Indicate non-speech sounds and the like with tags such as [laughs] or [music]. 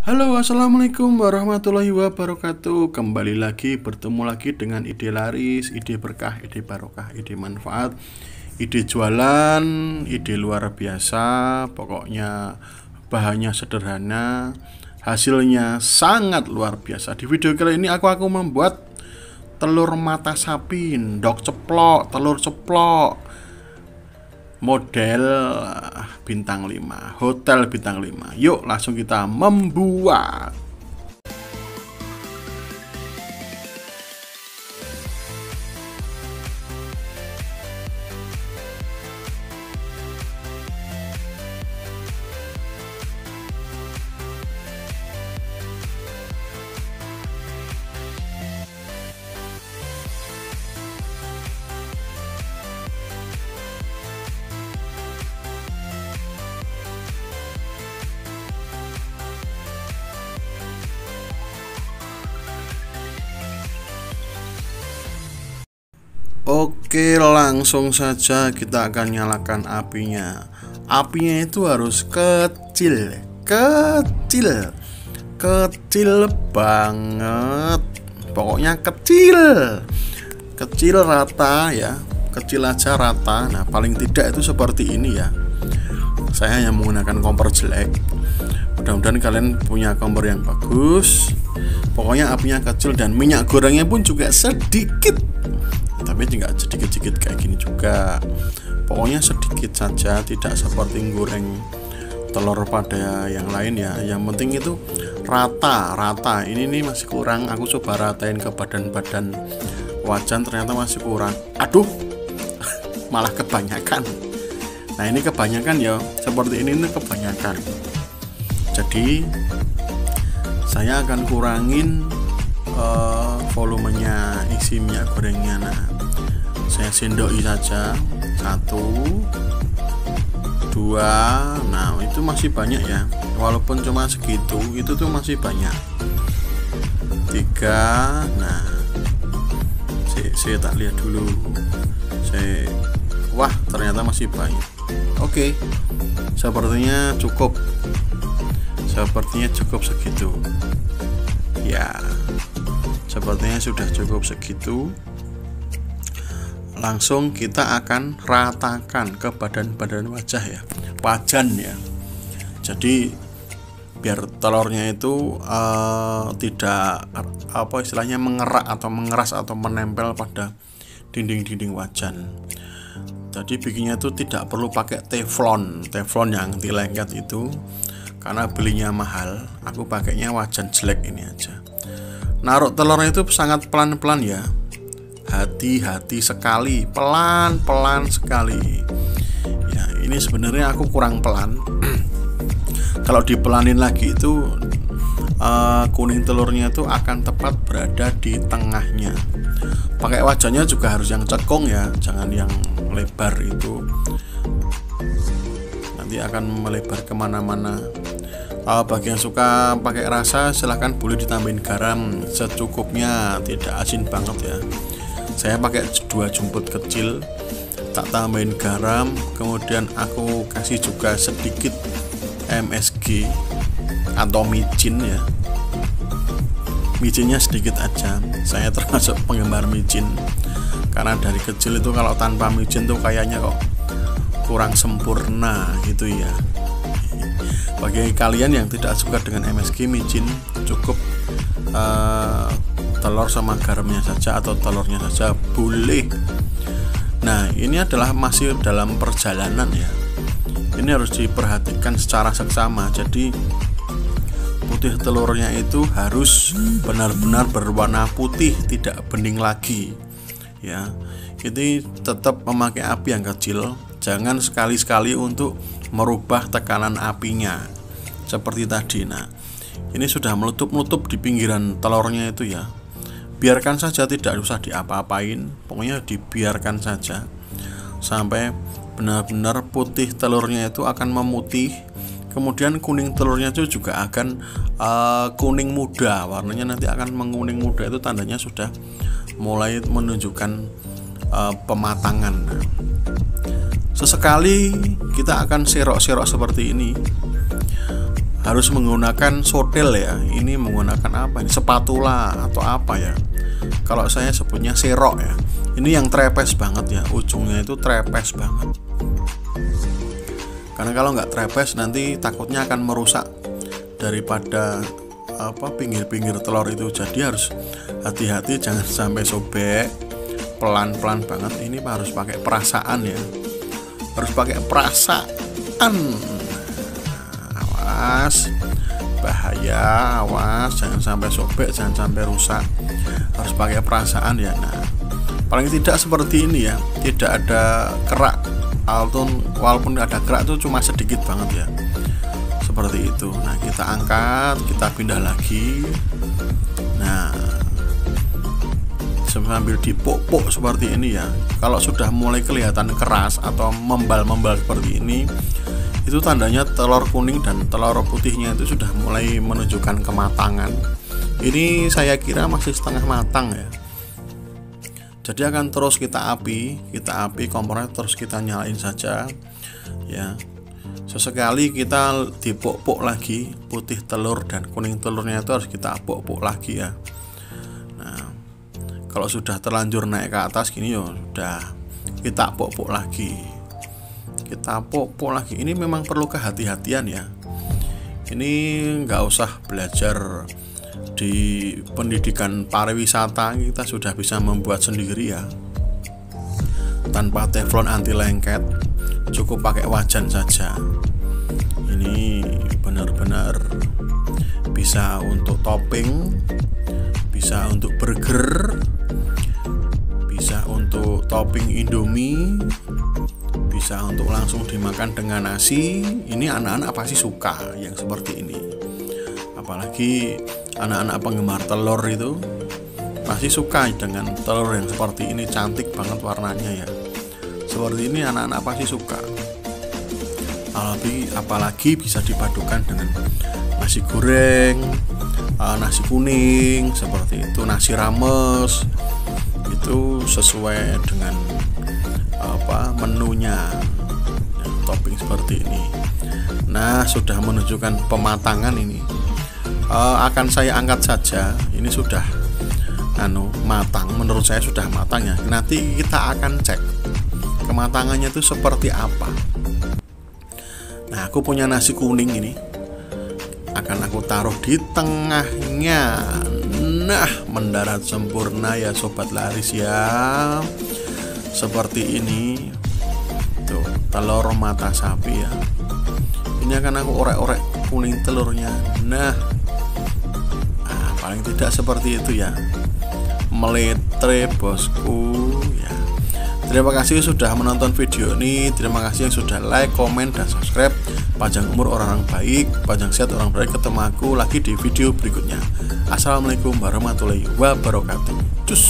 Halo assalamualaikum warahmatullahi wabarakatuh. Kembali lagi bertemu lagi dengan ide laris, ide berkah, ide barokah, ide manfaat Ide jualan, ide luar biasa. Pokoknya bahannya sederhana Hasilnya sangat luar biasa. Di video kali ini aku aku membuat telur mata sapi, dok ceplok, telur ceplok model bintang 5 hotel bintang 5 yuk langsung kita membuat Oke langsung saja kita akan nyalakan apinya. Apinya itu harus kecil Kecil Kecil banget. Pokoknya kecil Kecil rata ya Kecil aja rata. Nah paling tidak itu seperti ini ya. Saya hanya menggunakan kompor jelek. Mudah-mudahan kalian punya kompor yang bagus. Pokoknya apinya kecil dan minyak gorengnya pun juga sedikit tapi tidak sedikit-sedikit kayak gini juga. Pokoknya sedikit saja tidak seperti goreng telur pada yang lain ya. Yang penting itu rata rata. Ini nih masih kurang. Aku coba ratain ke badan-badan wajan ternyata masih kurang. Aduh [laughs] malah kebanyakan. Nah ini kebanyakan ya. Seperti ini ini kebanyakan. Jadi saya akan kurangin uh, volumenya isi minyak gorengnya. Nah saya sendoi saja. Satu. Dua. Nah itu masih banyak ya. Walaupun cuma segitu itu tuh masih banyak. Tiga. Nah saya, saya tak lihat dulu. Saya wah ternyata masih banyak. Oke. Sepertinya cukup. Sepertinya cukup segitu. Ya. Sepertinya sudah cukup segitu langsung kita akan ratakan ke badan-badan wajah ya. Wajan ya. Jadi biar telurnya itu uh, tidak apa istilahnya mengerak atau mengeras atau menempel pada dinding-dinding wajan. Jadi bikinnya itu tidak perlu pakai teflon. Teflon yang dilengket itu karena belinya mahal aku pakainya wajan jelek ini aja. Naruh telurnya itu sangat pelan-pelan ya hati-hati sekali pelan-pelan sekali. Ya ini sebenarnya aku kurang pelan. [clears throat] Kalau dipelanin lagi itu uh, kuning telurnya itu akan tepat berada di tengahnya. Pakai wajahnya juga harus yang cekung ya jangan yang lebar itu. Nanti akan melebar ke mana-mana. Uh, bagi yang suka pakai rasa silahkan boleh ditambahin garam. Secukupnya tidak asin banget ya saya pakai dua jumput kecil tak tambahin garam kemudian aku kasih juga sedikit MSG atau micin ya. Micinnya sedikit aja. Saya termasuk penggemar micin. Karena dari kecil itu kalau tanpa micin tuh kayaknya kok kurang sempurna gitu ya. Bagi kalian yang tidak suka dengan MSG micin cukup uh, telur sama garamnya saja atau telurnya saja boleh. Nah ini adalah masih dalam perjalanan ya. Ini harus diperhatikan secara seksama. Jadi putih telurnya itu harus benar-benar berwarna putih tidak bening lagi ya. Ini tetap memakai api yang kecil. Jangan sekali-sekali untuk merubah tekanan apinya. Seperti tadi. Nah ini sudah meletup-meletup di pinggiran telurnya itu ya biarkan saja tidak usah diapa-apain. Pokoknya dibiarkan saja. Sampai benar-benar putih telurnya itu akan memutih. Kemudian kuning telurnya itu juga akan uh, kuning muda. Warnanya nanti akan menguning muda. Itu tandanya sudah mulai menunjukkan uh, pematangan. Sesekali kita akan serok-serok seperti ini. Harus menggunakan sotel ya. Ini menggunakan apa ini? Spatula atau apa ya kalau saya sebutnya serok ya ini yang trepes banget ya ujungnya itu trepes banget. Karena kalau nggak trepes nanti takutnya akan merusak daripada apa pinggir-pinggir telur itu. Jadi harus hati-hati jangan [laughs] sampai sobek. Pelan-pelan banget ini harus pakai perasaan ya. Harus pakai perasaan. Awas bahaya awas jangan sampai sobek jangan sampai rusak. Harus pakai perasaan ya nah. Paling tidak seperti ini ya tidak ada kerak. Walaupun walaupun ada kerak itu cuma sedikit banget ya. Seperti itu. Nah kita angkat kita pindah lagi. Nah sambil dipuk-puk seperti ini ya. Kalau sudah mulai kelihatan keras atau membal-membal seperti ini itu tandanya telur kuning dan telur putihnya itu sudah mulai menunjukkan kematangan. Ini saya kira masih setengah matang ya. Jadi akan terus kita api kita api kompornya terus kita nyalain saja ya. Sesekali kita dipuk-puk lagi putih telur dan kuning telurnya itu harus kita puk-puk lagi ya. Nah kalau sudah terlanjur naik ke atas gini ya sudah kita puk-puk lagi kita popo lagi. Ini memang perlu kehati-hatian ya. Ini nggak usah belajar di pendidikan pariwisata. Kita sudah bisa membuat sendiri ya. Tanpa teflon anti lengket cukup pakai wajan saja. Ini benar-benar bisa untuk topping bisa untuk burger bisa untuk topping indomie bisa untuk langsung dimakan dengan nasi. Ini anak-anak pasti suka yang seperti ini. Apalagi anak-anak penggemar telur itu pasti suka dengan telur yang seperti ini. Cantik banget warnanya ya. Seperti ini anak-anak pasti suka. Apalagi apalagi bisa dipadukan dengan nasi goreng eh, nasi kuning seperti itu. Nasi rames itu sesuai dengan apa menunya. Ya, topping seperti ini. Nah sudah menunjukkan pematangan ini. Uh, akan saya angkat saja. Ini sudah anu matang. Menurut saya sudah matang ya. Nanti kita akan cek kematangannya itu seperti apa. Nah aku punya nasi kuning ini. Akan aku taruh di tengahnya. Nah mendarat sempurna ya sobat laris ya seperti ini tuh telur mata sapi ya ini akan aku orek-orek kuning telurnya nah, nah paling tidak seperti itu ya meletre bosku ya Terima kasih sudah menonton video ini. Terima kasih yang sudah like, komen, dan subscribe. Panjang umur orang-orang baik, panjang sehat orang baik. Ketemu aku lagi di video berikutnya. Assalamualaikum warahmatullahi wabarakatuh. Cus.